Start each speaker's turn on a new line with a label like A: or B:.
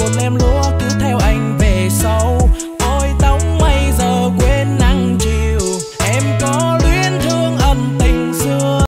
A: một tay buồn lúa cứ